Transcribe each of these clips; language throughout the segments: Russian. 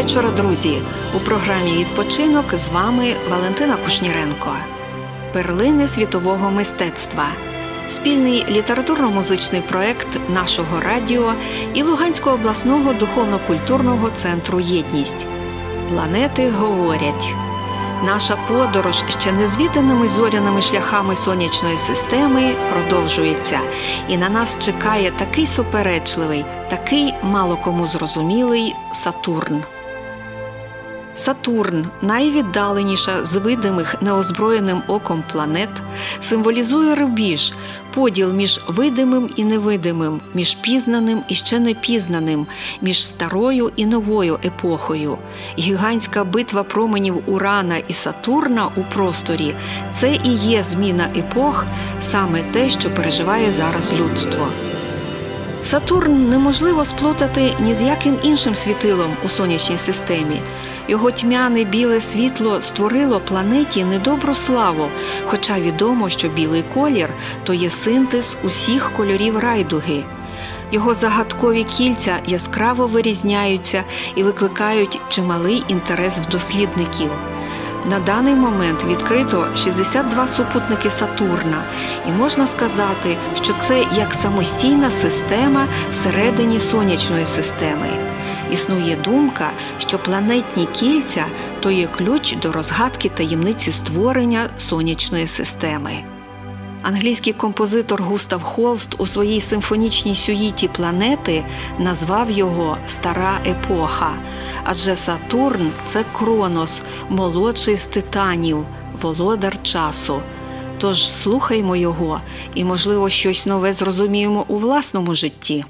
Вечора, друзі! У програмі Відпочинок з вами Валентина Кушніренко. Перлини світового мистецтва. Спільний літературно-музичний проект нашого радіо і Луганського обласного духовно-культурного центру Єдність. Планети говорять. Наша подорож ще незвіданими зоряними шляхами сонячної системи продовжується, і на нас чекає такий суперечливий, такий мало кому зрозумілий Сатурн. Сатурн, найвіддаленіша з видимих неозброєним оком планет, символізує рубіж, поділ між видимим і невидимим, між пізнаним і ще не пізнаним, між старою і новою епохою. Гігантська битва променів Урана і Сатурна у просторі це і є зміна епох, саме те, що переживає зараз людство. Сатурн неможливо сплутати ні з яким іншим світилом у сонячній системі. Його тьмяне біле світло створило планеті недобру славу, хоча відомо, що білий колір то є синтез усіх кольорів райдуги. Його загадкові кільця яскраво вирізняються і викликають чималий інтерес в дослідників. На даний момент відкрито 62 супутники Сатурна, і можна сказати, що це як самостійна система всередині сонячної системи. Існує думка, що планетні кільця то є ключ до розгадки таємниці створення сонячної системи. Англійський композитор Густав Холст у своїй симфонічній сюїті планети назвав його Стара епоха, адже Сатурн це Кронос, молодший з титанів, володар часу. Тож слухаймо його і, можливо, щось нове зрозуміємо у власному житті.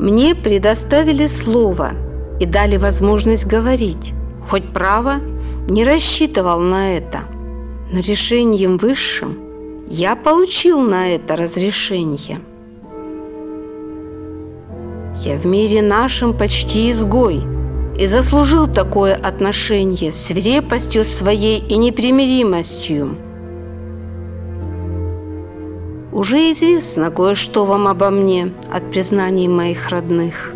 Мне предоставили слово и дали возможность говорить, хоть право не рассчитывал на это, но решением высшим я получил на это разрешение. Я в мире нашем почти изгой и заслужил такое отношение свирепостью своей и непримиримостью – уже известно кое-что вам обо мне от признаний моих родных.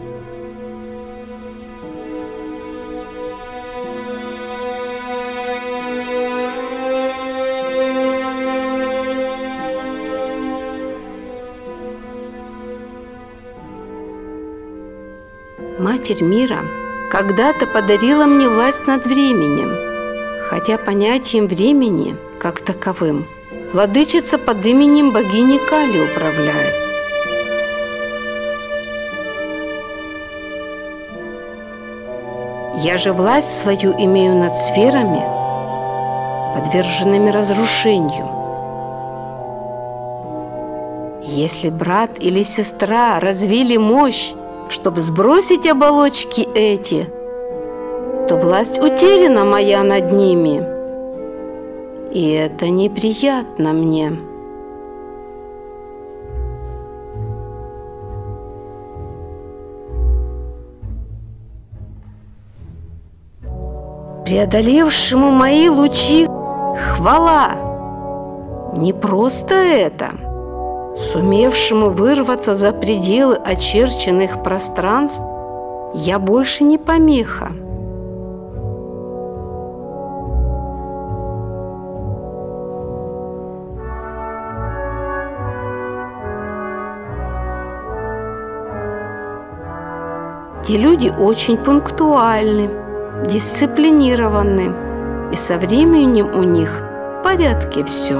Матерь мира когда-то подарила мне власть над временем, хотя понятием времени как таковым – Владычица под именем богини Кали управляет. Я же власть свою имею над сферами, подверженными разрушению. Если брат или сестра развили мощь, чтобы сбросить оболочки эти, то власть утеряна моя над ними – и это неприятно мне. Преодолевшему мои лучи хвала. Не просто это, сумевшему вырваться за пределы очерченных пространств, я больше не помеха. Те люди очень пунктуальны, дисциплинированы, и со временем у них в порядке все.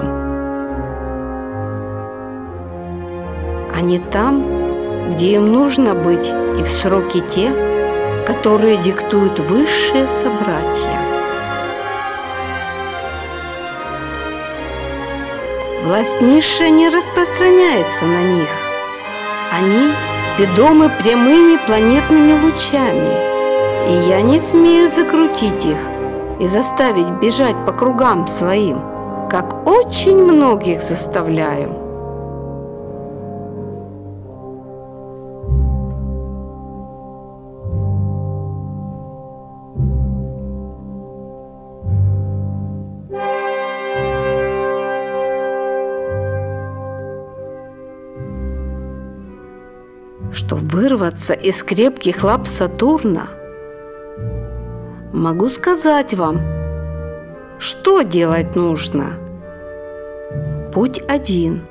Они там, где им нужно быть, и в сроки те, которые диктуют высшие собратья. Власть низшая не распространяется на них. Они ведомы прямыми планетными лучами, и я не смею закрутить их и заставить бежать по кругам своим, как очень многих заставляю. Вырваться из крепких лап Сатурна, могу сказать вам, что делать нужно. Путь один.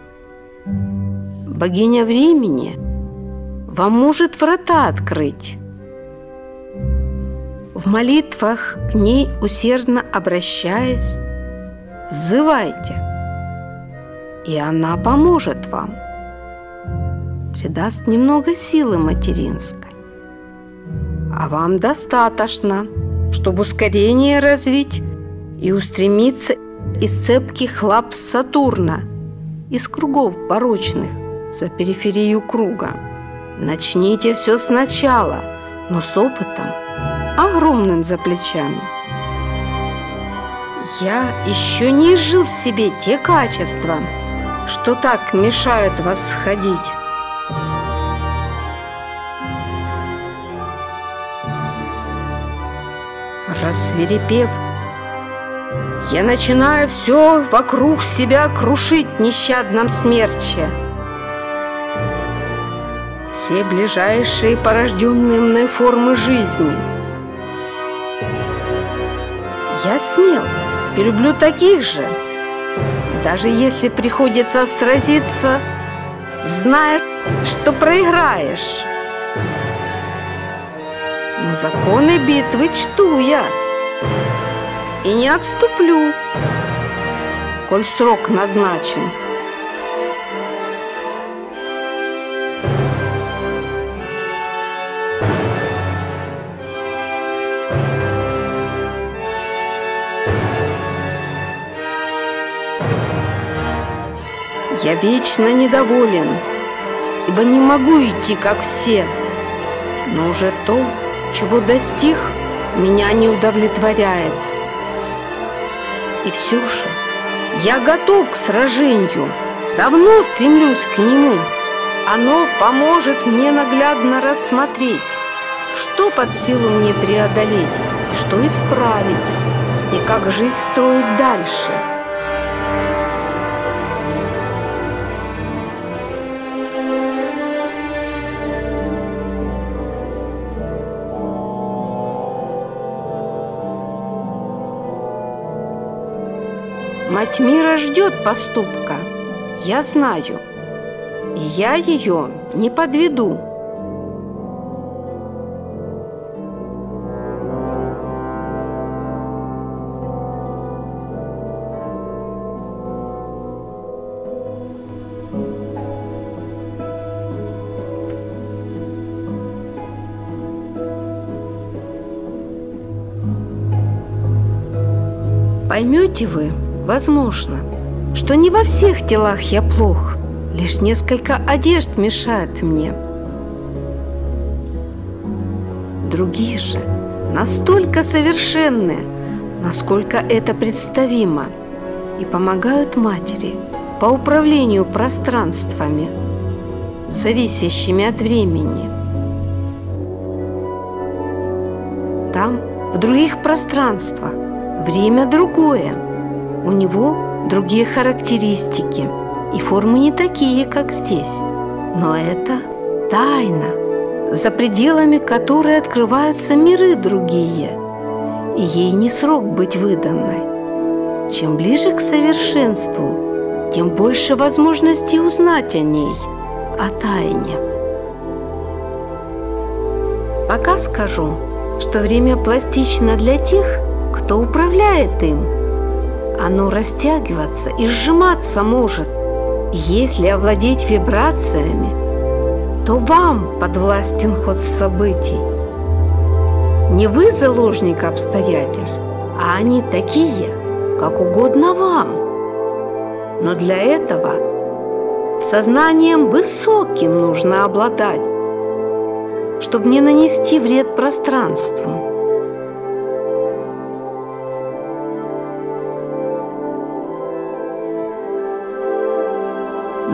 Богиня времени вам может врата открыть. В молитвах к ней усердно обращаясь, взывайте, и она поможет вам придаст немного силы материнской. А вам достаточно, чтобы ускорение развить и устремиться из цепких лап Сатурна, из кругов порочных за периферию круга. Начните все сначала, но с опытом, огромным за плечами. Я еще не жил в себе те качества, что так мешают восходить. Рассверепев, я начинаю все вокруг себя крушить в нещадном смерче. Все ближайшие порожденные мной формы жизни. Я смел и люблю таких же, даже если приходится сразиться, зная, что проиграешь. Законы битвы чту я и не отступлю, коль срок назначен. Я вечно недоволен, ибо не могу идти, как все, но уже то, чего достиг, меня не удовлетворяет. И все же я готов к сражению, давно стремлюсь к нему. Оно поможет мне наглядно рассмотреть, что под силу мне преодолеть, что исправить и как жизнь строить дальше. Мать мира ждет поступка, я знаю, я ее не подведу. Поймете вы, возможно, что не во всех телах я плох, лишь несколько одежд мешают мне. Другие же настолько совершенны, насколько это представимо, и помогают матери по управлению пространствами, зависящими от времени. Там, в других пространствах, время другое. У него другие характеристики, и формы не такие, как здесь. Но это тайна, за пределами которой открываются миры другие, и ей не срок быть выданной. Чем ближе к совершенству, тем больше возможностей узнать о ней, о тайне. Пока скажу, что время пластично для тех, кто управляет им. Оно растягиваться и сжиматься может. Если овладеть вибрациями, то вам подвластен ход событий. Не вы заложник обстоятельств, а они такие, как угодно вам. Но для этого сознанием высоким нужно обладать, чтобы не нанести вред пространству.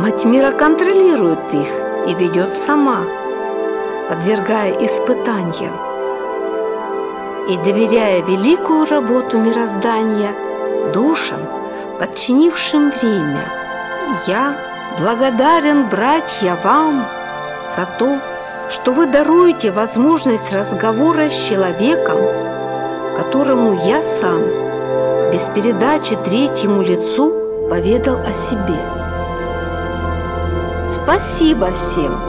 Мать мира контролирует их и ведет сама, подвергая испытаниям. И доверяя великую работу мироздания душам, подчинившим время, я благодарен, братья, вам за то, что вы даруете возможность разговора с человеком, которому я сам без передачи третьему лицу поведал о себе. Спасибо всем,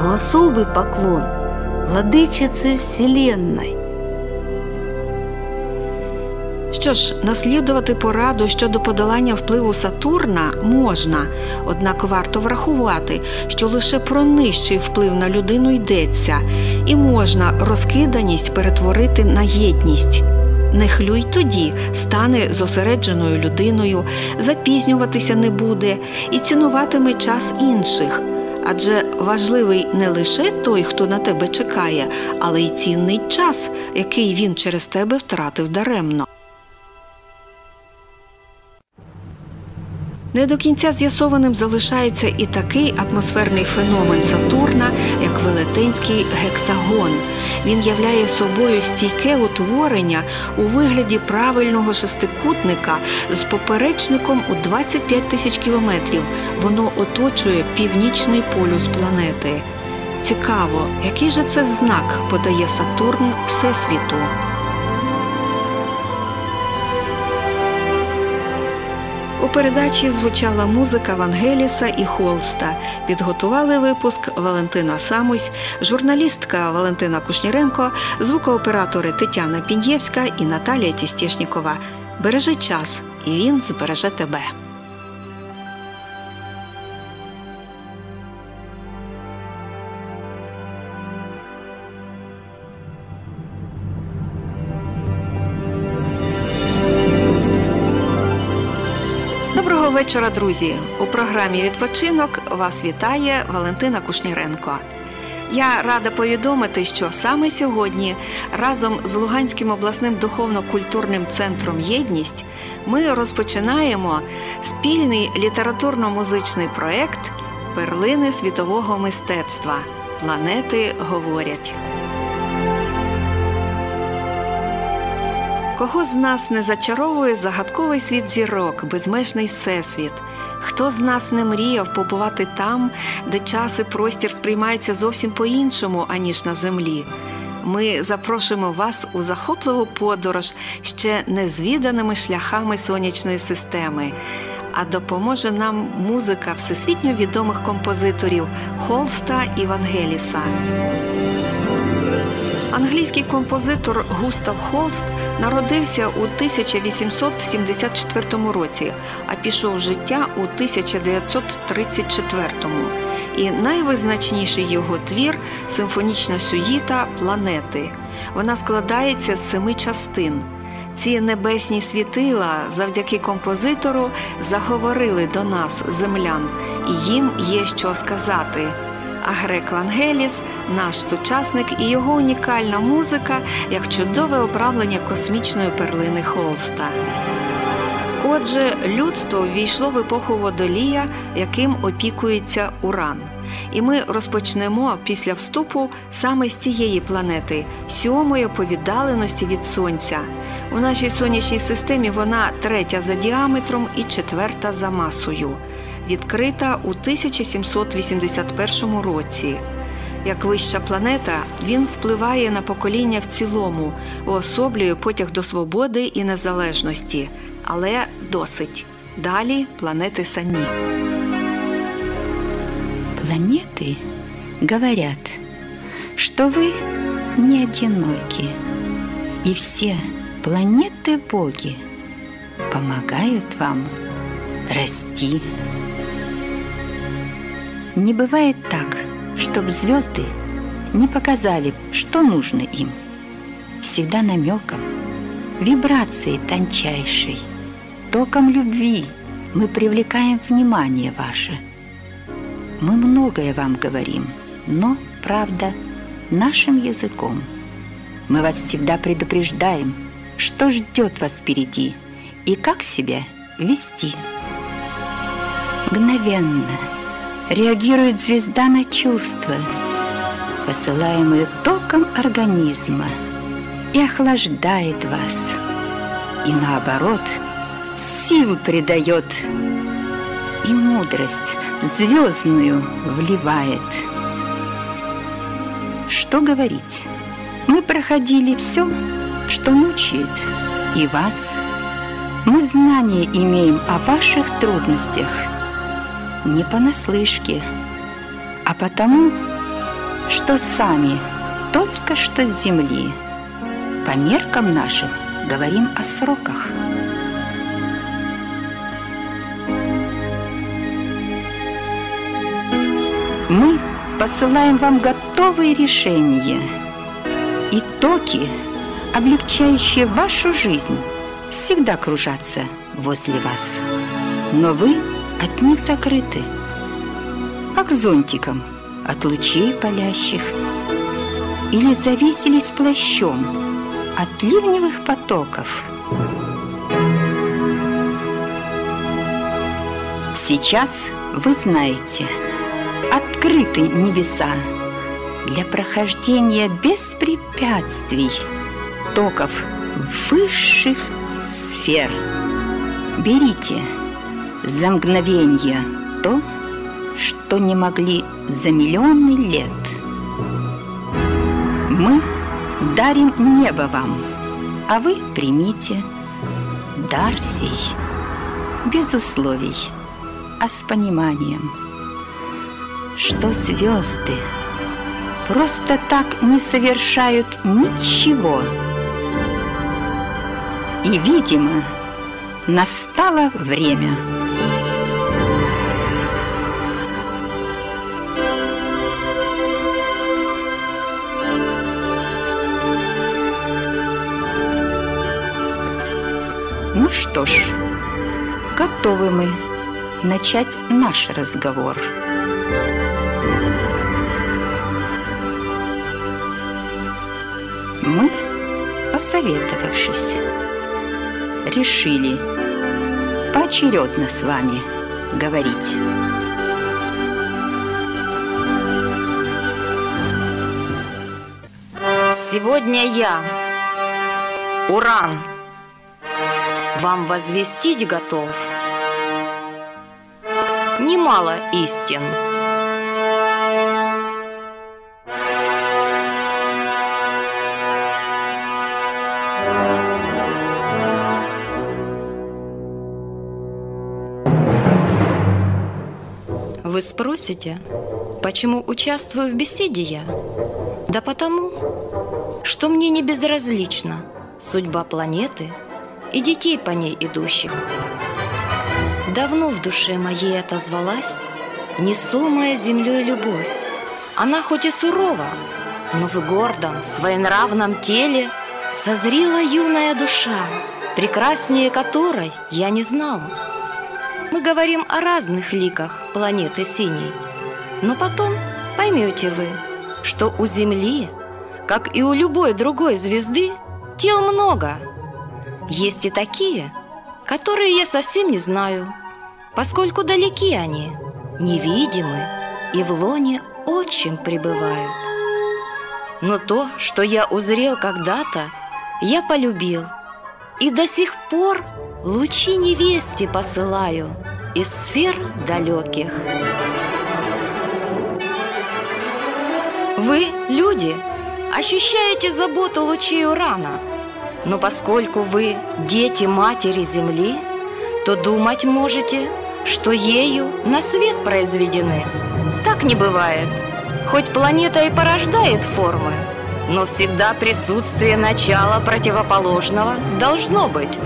но особый поклон владычице Вселенной – Що ж, наслідувати пораду щодо подолання впливу Сатурна можна, однак варто врахувати, що лише про нижчий вплив на людину йдеться, і можна розкиданість перетворити на єдність. Нехлюй тоді стане зосередженою людиною, запізнюватися не буде і цінуватиме час інших. Адже важливий не лише той, хто на тебе чекає, але й цінний час, який він через тебе втратив даремно. Не до кінця з'ясованим залишається і такий атмосферний феномен Сатурна, як велетенський гексагон. Він являє собою стійке утворення у вигляді правильного шестикутника з поперечником у 25 тисяч кілометрів. Воно оточує північний полюс планети. Цікаво, який же це знак подає Сатурн Всесвіту. У передачі звучала музика Вангеліса і Холста. Підготували випуск Валентина Самусь, журналістка Валентина Кушніренко, звукооператори Тетяна Пін'євська і Наталія Тістєшнікова. Бережи час, і він збереже тебе. Вечора, друзі! У програмі Відпочинок вас вітає Валентина Кушніренко. Я рада повідомити, що саме сьогодні разом з Луганським обласним духовно-культурним центром Єдність ми розпочинаємо спільний літературно-музичний проект Перлини світового мистецтва. Планети говорять. Кого з нас не зачаровує загадковий світ зірок, безмежний всесвіт? Хто з нас не мріяв побувати там, де час і простір сприймаються зовсім по-іншому, аніж на землі? Ми запрошуємо вас у захопливу подорож ще незвіданими шляхами сонячної системи. А допоможе нам музика всесвітньо відомих композиторів Холста і Вангеліса. Англійський композитор Густав Холст народився у 1874 році, а пішов життя у 1934. І найвизначніший його твір симфонічна сюїта Планети. Вона складається з семи частин. Ці небесні світила завдяки композитору заговорили до нас, землян, і їм є що сказати Грек Вангеліс наш сучасник і його унікальна музика як чудове оправлення космічної перлини Холста. Отже, людство ввійшло в епоху водолія, яким опікується Уран. І ми розпочнемо після вступу саме з цієї планети, сьомої по віддаленості від Сонця. У нашій сонячній системі вона третя за діаметром і четверта за масою відкрита у 1781 році. Як вища планета, він впливає на покоління в цілому, уособлює потяг до свободи і незалежності, але досить. Далі планети самі. Планеты говорят, что вы не одиноки, и все планеты-боги помогают вам расти. Не бывает так, чтобы звезды не показали, что нужно им. Всегда намеком, вибрацией тончайшей, током любви мы привлекаем внимание ваше. Мы многое вам говорим, но, правда, нашим языком. Мы вас всегда предупреждаем, что ждет вас впереди и как себя вести. Мгновенно – реагирует звезда на чувства, посылаемые током организма, и охлаждает вас, и наоборот, сил придает, и мудрость звездную вливает. что говорить. Мы проходили все, что мучает и вас. Мы знания имеем о ваших трудностях не понаслышке, а потому, что сами только что с земли по меркам нашим говорим о сроках. Мы посылаем вам готовые решения, итоги, облегчающие вашу жизнь, всегда кружатся возле вас. Но вы от них закрыты, как зонтиком от лучей палящих, или завесились плащом от ливневых потоков. Сейчас вы знаете – открыты небеса для прохождения без препятствий токов высших сфер. Берите за мгновение то, что не могли за миллионы лет. Мы дарим небо вам, а вы примите дар сей без условий, а с пониманием – что звезды просто так не совершают ничего. И, видимо, настало время. Ну что ж, готовы мы начать наш разговор. Мы, посоветовавшись, решили поочередно с вами говорить. Сегодня я, Уран, вам возвестить готов немало истин. Вы спросите, почему участвую в беседе я? Да потому, что мне не безразлична судьба планеты и детей по ней идущих. Давно в душе моей отозвалась несомая землей любовь. Она хоть и сурова, но в гордом, своенравном теле созрела юная душа, прекраснее которой я не знал. Мы говорим о разных ликах планеты синей, но потом поймете вы, что у Земли, как и у любой другой звезды, тел много. Есть и такие, которые я совсем не знаю, поскольку далеки они, невидимы и в лоне очень пребывают. Но то, что я узрел когда-то, я полюбил, и до сих пор лучи невесте посылаю из сфер далеких. Вы, люди, ощущаете заботу лучей урана, но поскольку вы дети матери Земли, то думать можете, что ею на свет произведены. Так не бывает. Хоть планета и порождает формы, но всегда присутствие начала противоположного должно быть.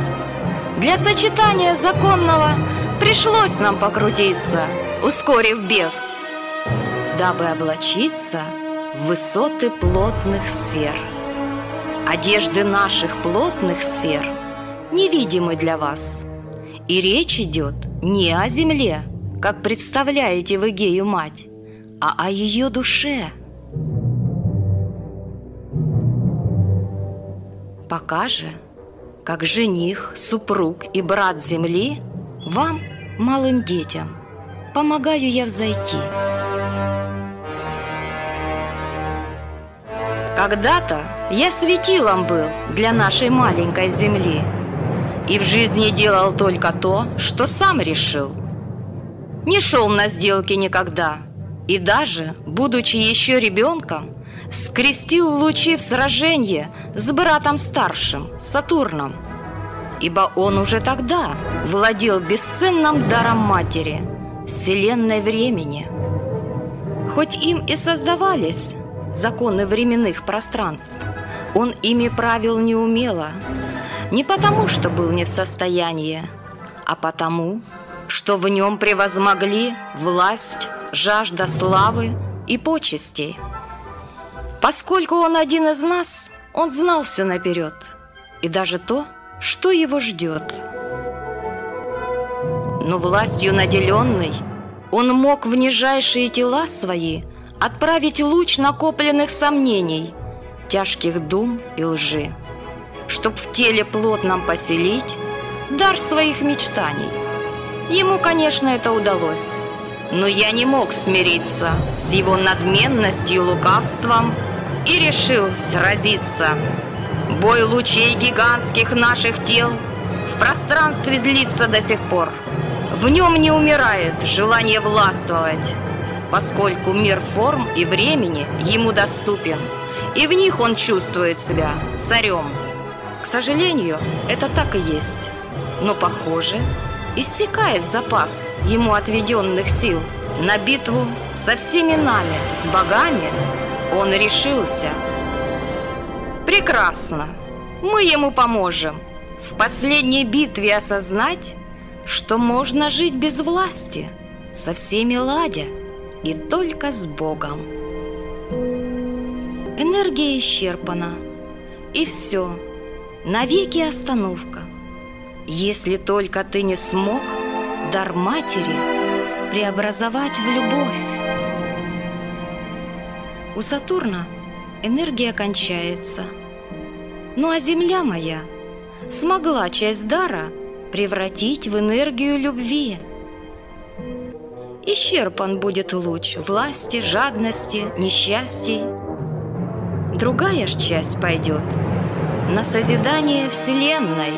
Для сочетания законного пришлось нам покрутиться, ускорив бег, дабы облачиться в высоты плотных сфер. Одежды наших плотных сфер невидимы для вас. И речь идет не о земле, как представляете вы гею мать, а о ее душе. Пока же – как жених, супруг и брат земли, вам, малым детям, помогаю я взойти. Когда-то я светилом был для нашей маленькой земли и в жизни делал только то, что сам решил. Не шел на сделки никогда и даже, будучи еще ребенком, скрестил лучи в сражении с братом старшим, Сатурном, ибо он уже тогда владел бесценным даром матери, вселенной времени. Хоть им и создавались законы временных пространств, он ими правил неумело, не потому, что был не в состоянии, а потому, что в нем превозмогли власть, жажда славы и почестей. Поскольку он один из нас, он знал все наперед, и даже то, что его ждет. Но властью наделенный, он мог в нижайшие тела свои отправить луч накопленных сомнений, тяжких дум и лжи, чтоб в теле плотном поселить дар своих мечтаний. Ему, конечно, это удалось, но я не мог смириться с его надменностью и лукавством и решил сразиться. Бой лучей гигантских наших тел в пространстве длится до сих пор. В нем не умирает желание властвовать, поскольку мир форм и времени ему доступен, и в них он чувствует себя царем. К сожалению, это так и есть. Но, похоже, иссякает запас ему отведенных сил. На битву со всеми нами, с богами, он решился. Прекрасно. Мы ему поможем. В последней битве осознать, что можно жить без власти, со всеми ладя и только с Богом. Энергия исчерпана, и все, навеки остановка. Если только ты не смог дар матери преобразовать в любовь. У Сатурна энергия кончается. Ну а Земля моя смогла часть дара превратить в энергию любви. Исчерпан будет луч власти, жадности, несчастий. Другая ж часть пойдет на созидание Вселенной.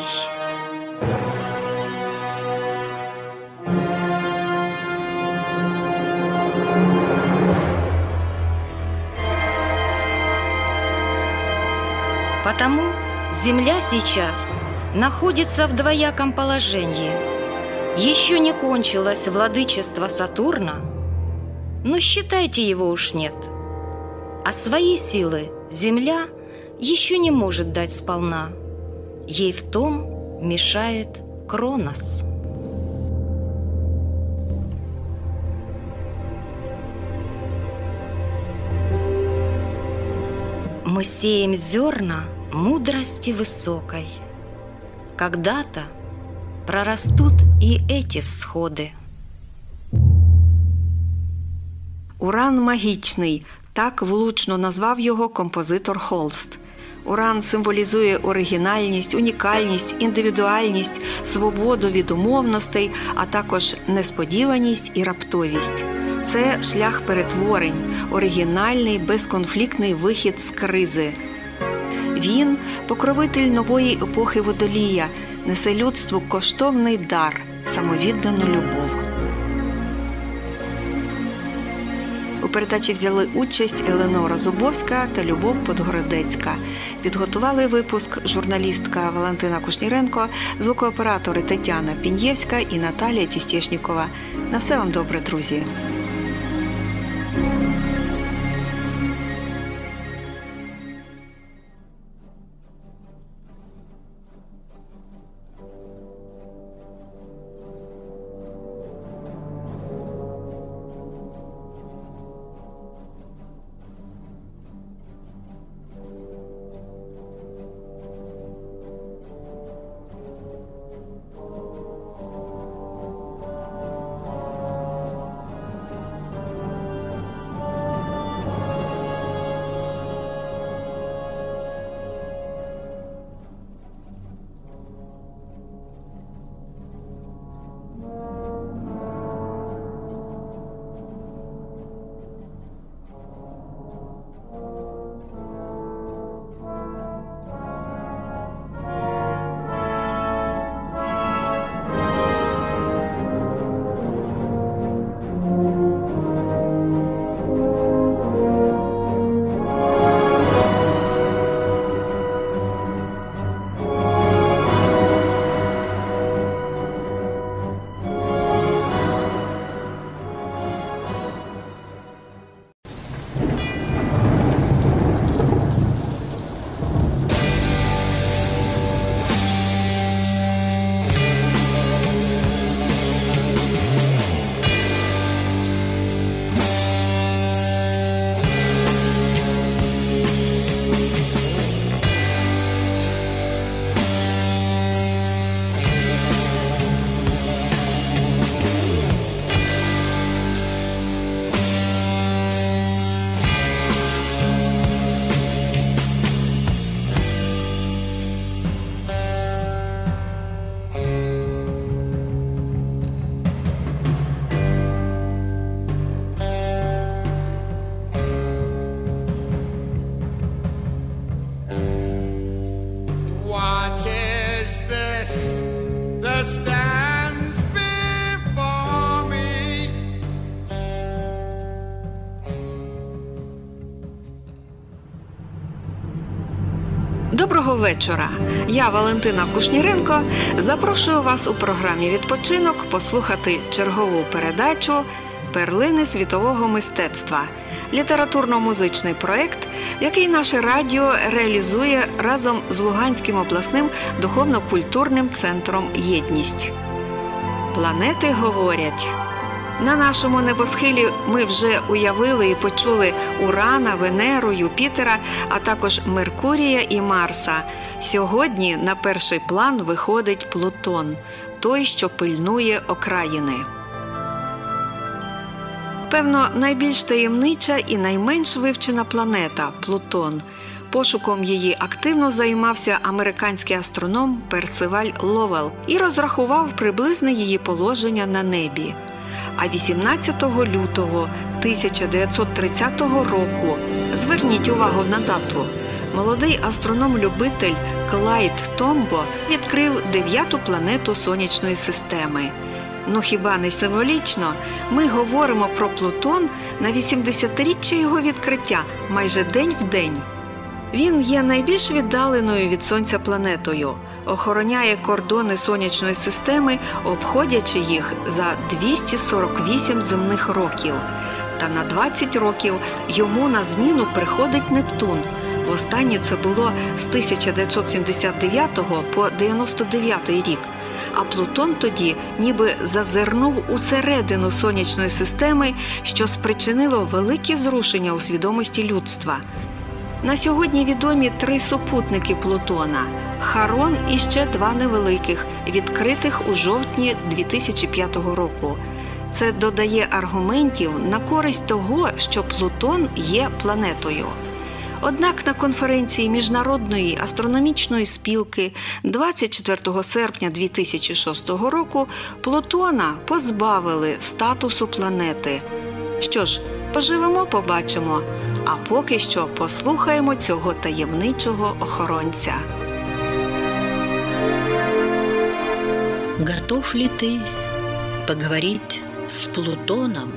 Потому Земля сейчас находится в двояком положении. Еще не кончилось владычество Сатурна, но считайте его уж нет. А свои силы Земля еще не может дать сполна. Ей в том мешает Кронос. Мы сеем зерна мудрости высокой. Когда-то прорастут и эти всходи. Уран магічний, так влучно назвав його композитор Холст. Уран символізує оригінальність, унікальність, індивідуальність, свободу від умовностей, а також несподіваність і раптовість. Це шлях перетворень, оригінальний безконфліктний вихід з кризи. Він покровитель нової епохи водолія, несе людству коштовний дар, самовіддану любов. У передачі взяли участь Еленора Зубовська та Любов Подгородецька. Підготували випуск журналістка Валентина Кушніренко, звукооператори Тетяна Пін'євська і Наталія Тістєшнікова. На все вам добре, друзі! Вечора. Я Валентина Кушніренко. Запрошую вас у програмі Відпочинок послухати чергову передачу Перлини світового мистецтва, літературно-музичний проект, який наше радіо реалізує разом з Луганським обласним духовно-культурним центром Єдність. Планети говорять. На нашому небосхилі ми вже уявили і почули Урана, Венеру, Юпітера, а також Меркурія і Марса. Сьогодні на перший план виходить Плутон, той, що пильнує окраїни. Певно, найбільш таємнича і найменш вивчена планета Плутон. Пошуком її активно займався американський астроном Персиваль Ловел і розрахував приблизне її положення на небі. А 18 лютого 1930 року зверніть увагу на дату. Молодий астроном-любитель Клайд Томбо відкрив дев'яту планету сонячної системи. Ну хіба не символічно? Ми говоримо про Плутон на 80-річчя його відкриття майже день в день. Він є найбільш віддаленою від сонця планетою, охороняє кордони сонячної системи, обходячи їх за 248 земних років. Та на 20 років йому на зміну приходить Нептун. Востаннє це було з 1979 по 99 рік. А Плутон тоді ніби зазирнув усередину сонячної системи, що спричинило великі зрушення у свідомості людства. На сьогодні відомі три супутники Плутона Харон і ще два невеликих, відкритих у жовтні 2005 року. Це додає аргументів на користь того, що Плутон є планетою. Однак на конференції Міжнародної астрономічної спілки 24 серпня 2006 року Плутона позбавили статусу планети. Що ж, поживемо, побачимо. А поки що послухаємо цього таємничого охоронця. Готов ли ты поговорить с Плутоном?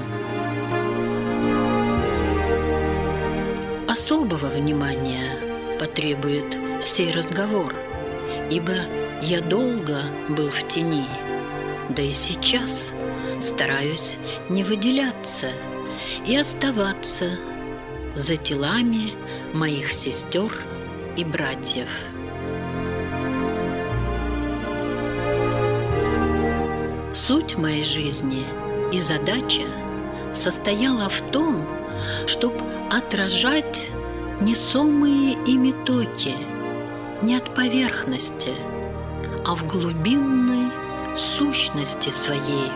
Особого внимания потребует сей разговор, ибо я долго был в тени, да и сейчас стараюсь не выделяться и оставаться за телами моих сестер и братьев. Суть моей жизни и задача состояла в том, чтобы отражать несомые ими токи не от поверхности, а в глубинной сущности своей.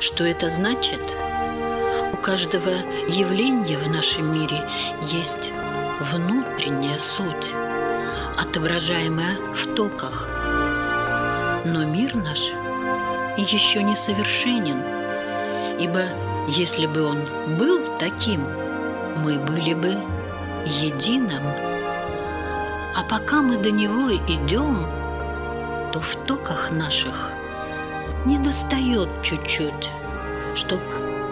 Что это значит? Каждого явления в нашем мире есть внутренняя суть, отображаемая в токах. Но мир наш еще не совершенен, ибо если бы он был таким, мы были бы единым. А пока мы до него идем, то в токах наших не достает чуть-чуть, чтоб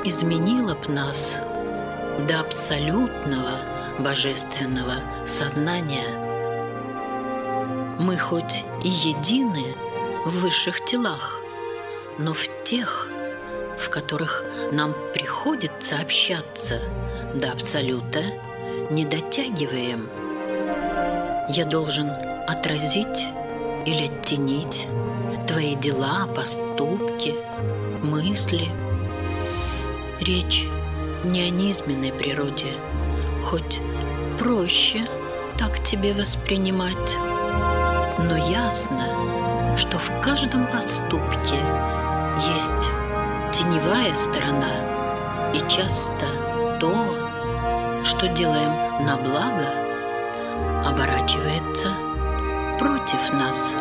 изменило б нас до абсолютного божественного сознания. Мы хоть и едины в высших телах, но в тех, в которых нам приходится общаться до абсолюта, не дотягиваем. Я должен отразить или оттенить твои дела, поступки, мысли. Речь не о низменной природе, хоть проще так тебе воспринимать. Но ясно, что в каждом поступке есть теневая сторона и часто то, что делаем на благо, оборачивается против нас.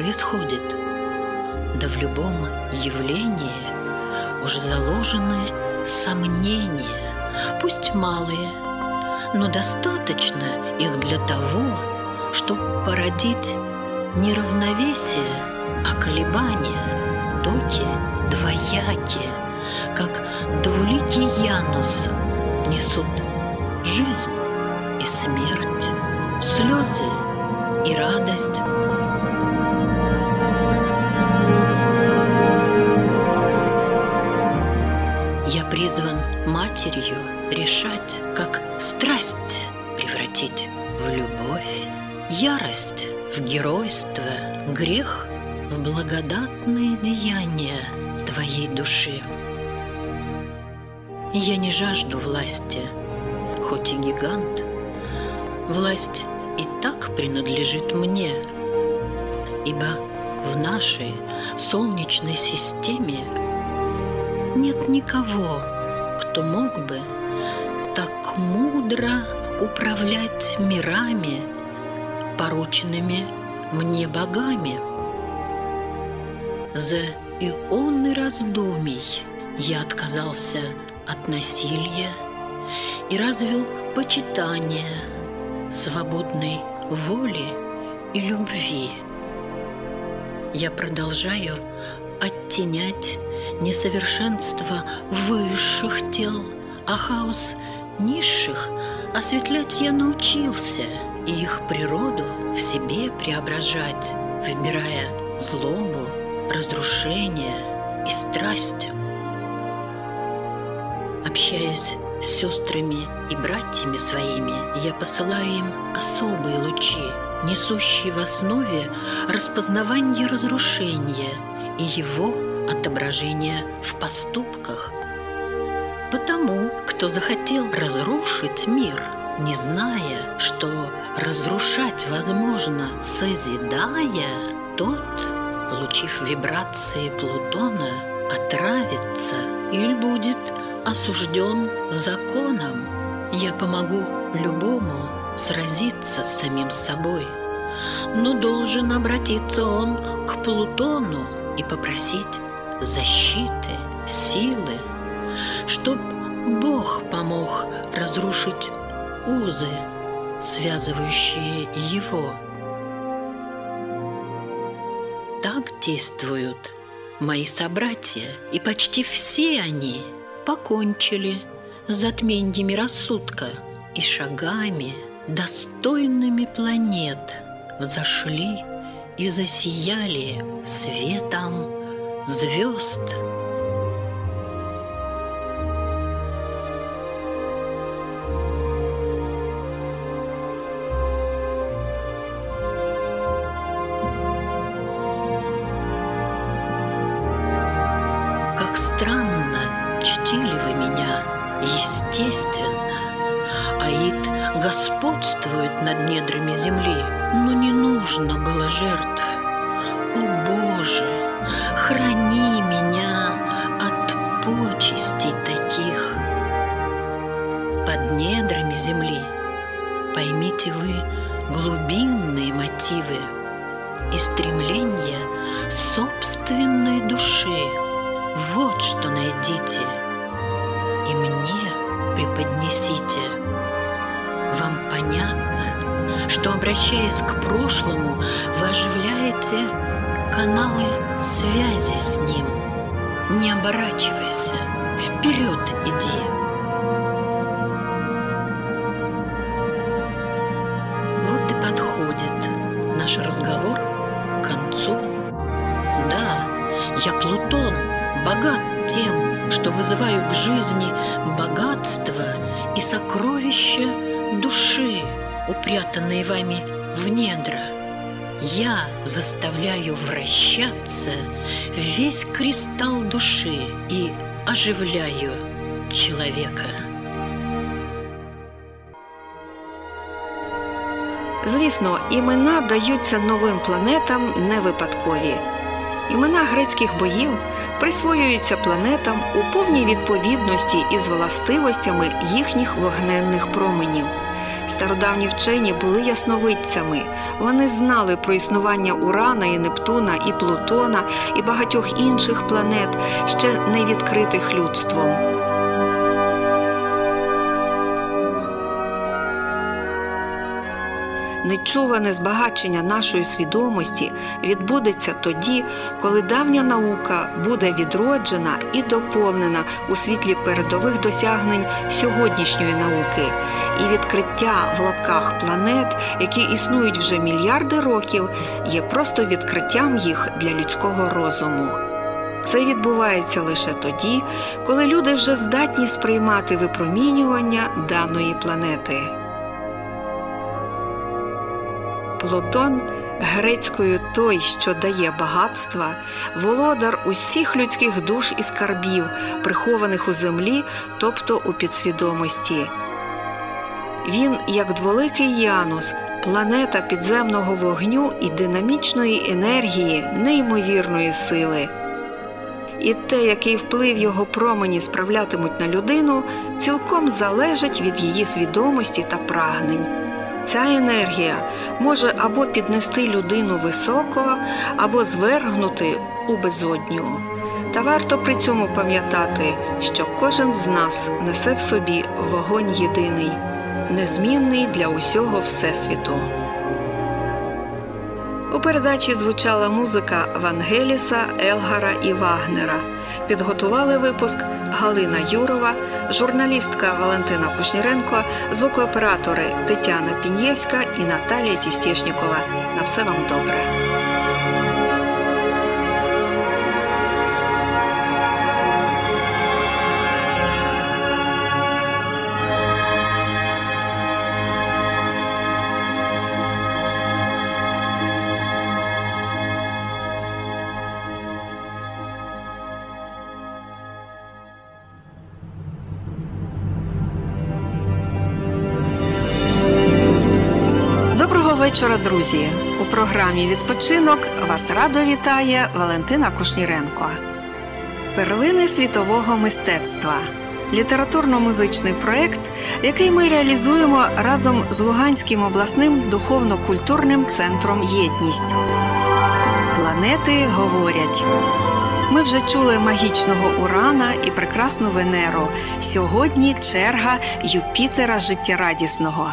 Происходит? Да в любом явлении уже заложены сомнения, пусть малые, но достаточно их для того, чтобы породить не равновесие, а колебания, токи двоякие, как двуликий Янус несут жизнь и смерть, слезы и радость. Матерью решать, как страсть превратить в любовь, ярость в геройство, грех в благодатные деяния твоей души. Я не жажду власти, хоть и гигант. Власть и так принадлежит мне, ибо в нашей солнечной системе нет никого, кто мог бы так мудро управлять мирами, порученными мне богами. За ионы раздумий я отказался от насилия и развил почитание свободной воли и любви. Я продолжаю оттенять несовершенство высших тел, а хаос низших осветлять я научился и их природу в себе преображать, выбирая злобу, разрушение и страсть. Общаясь с сестрами и братьями своими, я посылаю им особые лучи, несущие в основе распознавание разрушения и его отображение в поступках. Потому, кто захотел разрушить мир, не зная, что разрушать возможно, созидая, тот, получив вибрации Плутона, отравится или будет осужден законом. Я помогу любому сразиться с самим собой, но должен обратиться он к Плутону и попросить защиты, силы, чтоб Бог помог разрушить узы, связывающие его. Так действуют мои собратья, и почти все они покончили с затменьями рассудка и шагами, достойными планет, взошли и засияли светом звезд. Как странно чтили вы меня, естественно. Аид господствует над недрами земли, но не нужно было жертв. О Боже, храни меня от почестей таких. Под недрами земли поймите вы глубинные мотивы и стремления собственной души. Вот что найдите и мне преподнесите. Вам понятно, что, обращаясь к прошлому, вы оживляете каналы связи с ним. Не оборачивайся, вперед иди. Вот и подходит наш разговор к концу. Да, я Плутон, богат тем, что вызываю к жизни богатство и сокровища души, упрятанные вами в недра. Я заставляю вращаться весь кристалл души и оживляю человека. Звісно, імена даються новим планетам не випадкові. Імена грецьких богів присвоюються планетам у повній відповідності із властивостями їхніх вогненних променів. Стародавні вчені були ясновидцями. Вони знали про існування Урана і Нептуна, і Плутона, і багатьох інших планет, ще не відкритих людством. Нечуване збагачення нашої свідомості відбудеться тоді, коли давня наука буде відроджена і доповнена у світлі передових досягнень сьогоднішньої науки, і відкриття в лапках планет, які існують вже мільярди років, є просто відкриттям їх для людського розуму. Це відбувається лише тоді, коли люди вже здатні сприймати випромінювання даної планети. Плутон, грецькою той, що дає багатства, володар усіх людських душ і скарбів, прихованих у землі, тобто у підсвідомості. Він, як дволикий Янус, планета підземного вогню і динамічної енергії, неймовірної сили. І те, який вплив його промені справлятимуть на людину, цілком залежить від її свідомості та прагнень. Ця енергія може або піднести людину високо, або звергнути у безодню. Та варто при цьому пам'ятати, що кожен з нас несе в собі вогонь єдиний, незмінний для усього Всесвіту. У передачі звучала музика Вангеліса, Елгара і Вагнера. Підготували випуск Галина Юрова, журналістка Валентина Кушніренко, звукооператори Тетяна Пінєвська і Наталія Тістєшнікова. На все вам добре. Вечора, друзі! У програмі Відпочинок вас радо вітає Валентина Кушніренко. Перлини світового мистецтва літературно-музичний проект, який ми реалізуємо разом з Луганським обласним духовно-культурним центром Єдність. Планети говорять. Ми вже чули магічного Урана і прекрасну Венеру. Сьогодні черга Юпітера життєрадісного.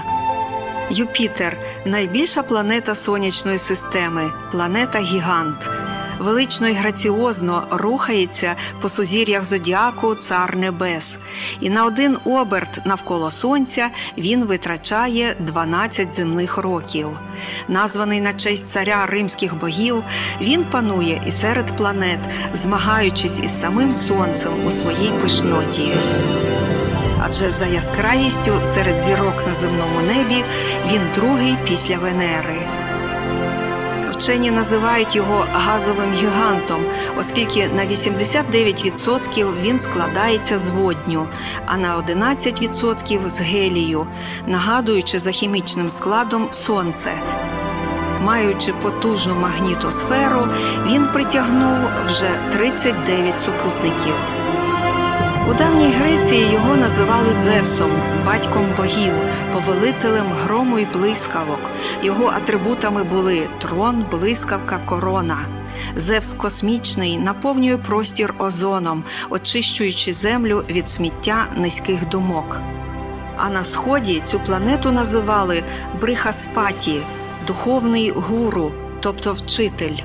Юпітер найбільша планета сонячної системи, планета гігант. Велично і граціозно рухається по сузір'ях зодіаку Цар Небес, і на один оберт навколо Сонця він витрачає 12 земних років. Названий на честь царя римських богів, він панує і серед планет, змагаючись із самим сонцем у своїй пишноті адже за яскравістю серед зірок на земному небі він другий після Венери. Вчені називають його газовим гігантом, оскільки на 89% він складається з водню, а на 11% з гелію, нагадуючи за хімічним складом сонце. Маючи потужну магнітосферу, він притягнув вже 39 супутників. У давній Греції його називали Зевсом, батьком богів, повелителем грому й блискавок. Його атрибутами були трон, блискавка, корона. Зевс космічний наповнює простір озоном, очищуючи землю від сміття низьких думок. А на сході цю планету називали Брихаспаті, духовний гуру, тобто вчитель.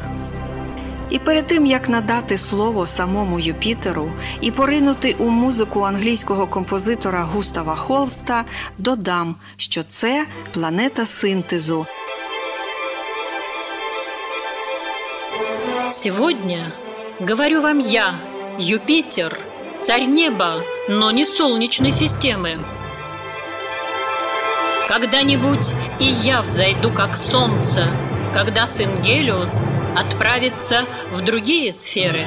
І перед тим як надати слово самому Юпітеру і поринути у музику англійського композитора Густава Холста, додам, що це планета синтезу. Сегодня говорю вам я, Юпитер, царь неба, но не солнечной системы. Когда-нибудь и я взойду как солнце, когда сын Гелиос отправится в другие сферы.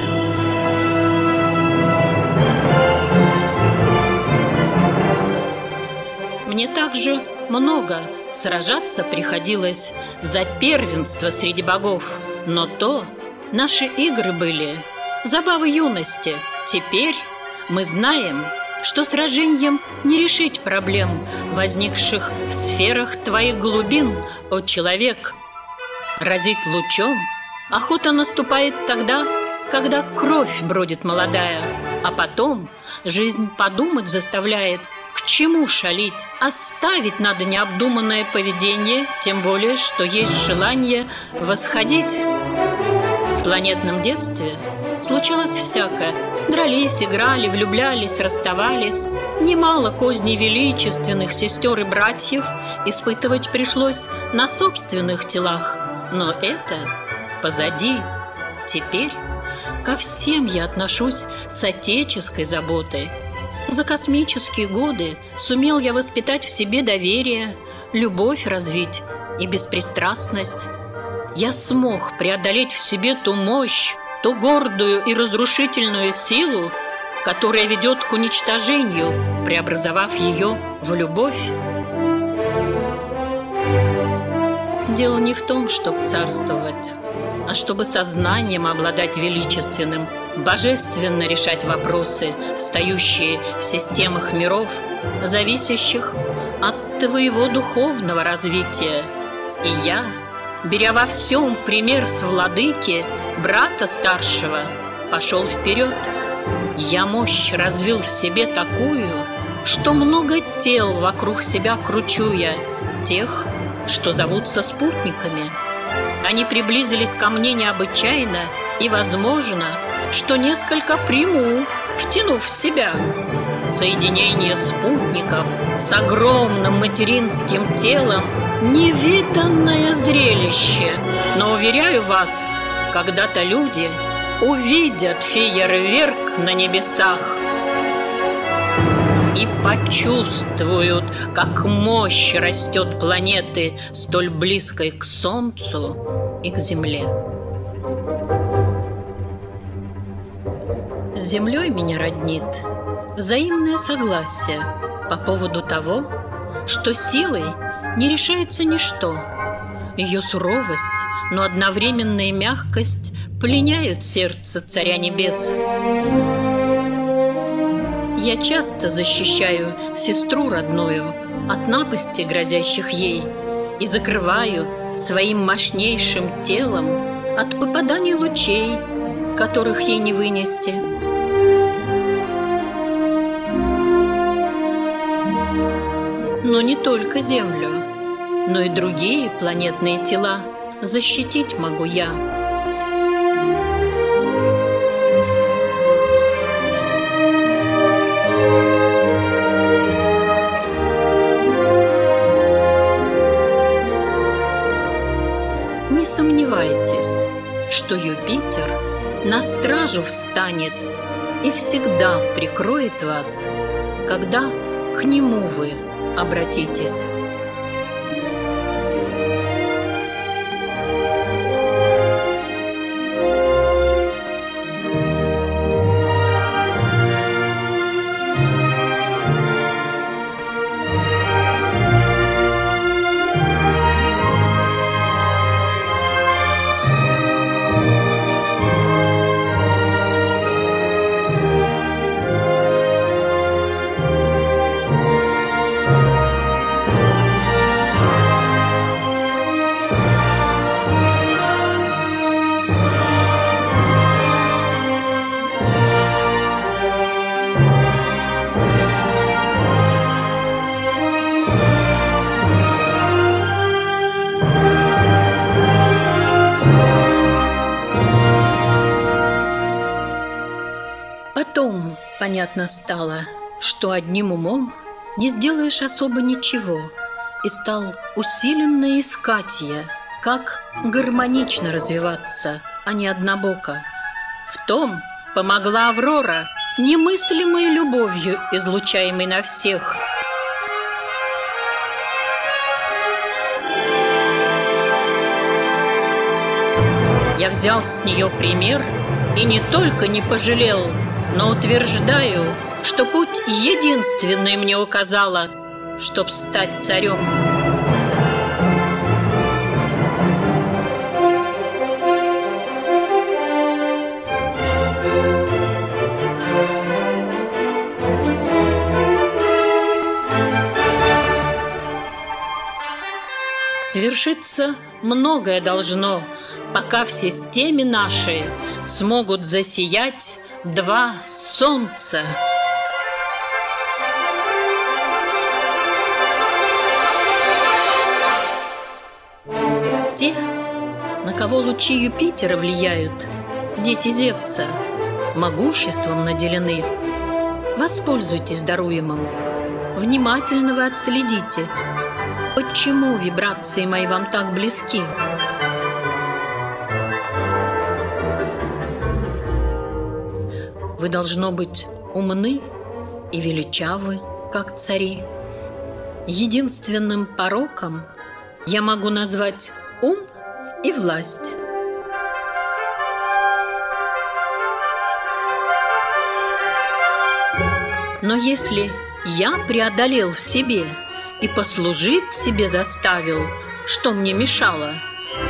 Мне также много сражаться приходилось за первенство среди богов, но то наши игры были, забавы юности. Теперь мы знаем, что сражением не решить проблем, возникших в сферах твоих глубин, о человек. Разить лучом охота наступает тогда, когда кровь бродит молодая, а потом жизнь подумать заставляет, к чему шалить? Оставить надо необдуманное поведение, тем более, что есть желание восходить. В планетном детстве случалось всякое. Дрались, играли, влюблялись, расставались. Немало козней величественных сестер и братьев испытывать пришлось на собственных телах. Но это позади. Теперь ко всем я отношусь с отеческой заботой. За космические годы сумел я воспитать в себе доверие, любовь развить и беспристрастность. Я смог преодолеть в себе ту мощь, ту гордую и разрушительную силу, которая ведет к уничтожению, преобразовав ее в любовь. Дело не в том, чтобы царствовать, а чтобы сознанием обладать величественным, божественно решать вопросы, встающие в системах миров, зависящих от твоего духовного развития. И я, беря во всем пример с владыки, брата старшего, пошел вперед. Я мощь развил в себе такую, что много тел вокруг себя кручу я, тех, что зовутся спутниками. Они приблизились ко мне необычайно, и, возможно, что несколько приму, втянув в себя. Соединение спутников с огромным материнским телом – невиданное зрелище. Но, уверяю вас, когда-то люди увидят фейерверк на небесах и почувствуют, как мощь растет планеты, столь близкой к Солнцу и к Земле. С Землей меня роднит взаимное согласие по поводу того, что силой не решается ничто. Ее суровость, но одновременная мягкость пленяют сердце Царя Небес. Я часто защищаю сестру родную от напасти, грозящих ей, и закрываю своим мощнейшим телом от попаданий лучей, которых ей не вынести. Но не только Землю, но и другие планетные тела защитить могу я. Что Юпитер на стражу встанет и всегда прикроет вас, когда к нему вы обратитесь. Потом понятно стало, что одним умом не сделаешь особо ничего, и стал усиленно искать я, как гармонично развиваться, а не однобоко. В том помогла Аврора, немыслимой любовью, излучаемой на всех. Я взял с нее пример и не только не пожалел, но утверждаю, что путь единственный мне указала, чтоб стать царем. Свершиться многое должно, пока в системе нашей смогут засиять два солнца. Те, на кого лучи Юпитера влияют, дети Зевса, могуществом наделены. Воспользуйтесь даруемым. Внимательно вы отследите, почему вибрации мои вам так близки. Вы должно быть умны и величавы, как цари. Единственным пороком я могу назвать ум и власть. Но если я преодолел в себе и послужить себе заставил, что мне мешало,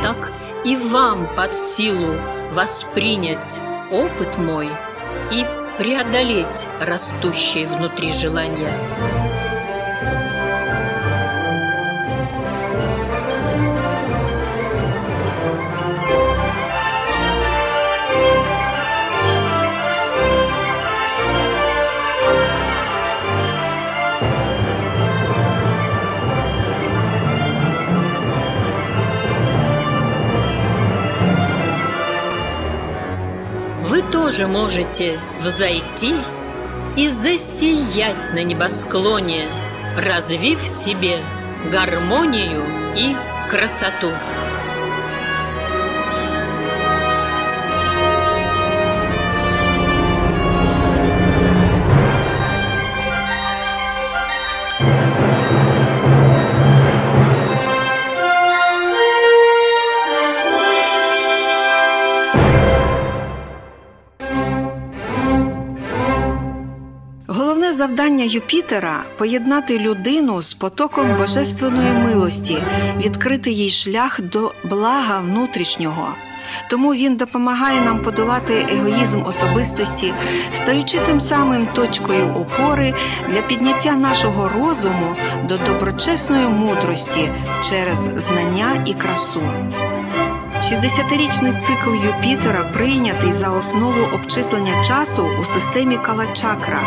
так и вам под силу воспринять опыт мой и преодолеть растущие внутри желания. Тоже можете взойти и засиять на небосклоне, развив в себе гармонию и красоту. Завдання Юпітера поєднати людину з потоком божественної милості, відкрити їй шлях до блага внутрішнього. Тому він допомагає нам подолати егоїзм особистості, стаючи тим самим точкою опори для підняття нашого розуму до доброчесної мудрості через знання і красу. 60-річний цикл Юпітера прийнятий за основу обчислення часу у системі Калачакра,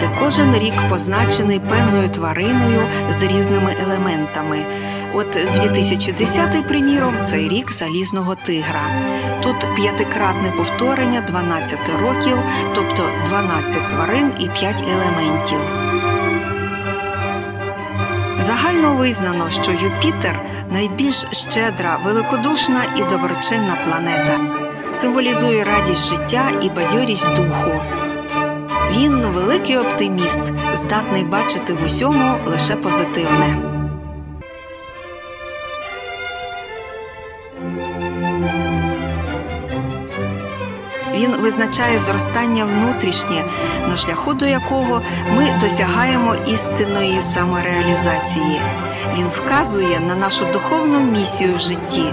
де кожен рік позначений певною твариною з різними елементами. От 2010, приміром, це рік залізного тигра. Тут п'ятикратне повторення 12 років, тобто 12 тварин і 5 елементів. Загально визнано, що Юпітер найбільш щедра, великодушна і доброчинна планета, символізує радість життя і бадьорість духу. Він великий оптиміст, здатний бачити в усьому лише позитивне. Він визначає зростання внутрішнє, на шляху до якого ми досягаємо істинної самореалізації. Він вказує на нашу духовну місію в житті.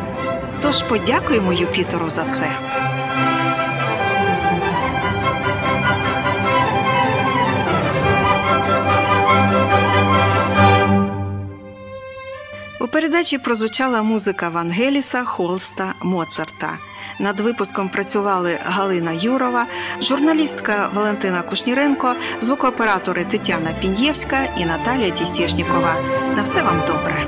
Тож подякуємо Юпітеру за це. У передачі прозвучала музика Вангеліса, Холста, Моцарта. Над випуском працювали Галина Юрова, журналістка Валентина Кушніренко, звукооператори Тетяна Пін'євська і Наталія Тістєшнікова. На все вам добре.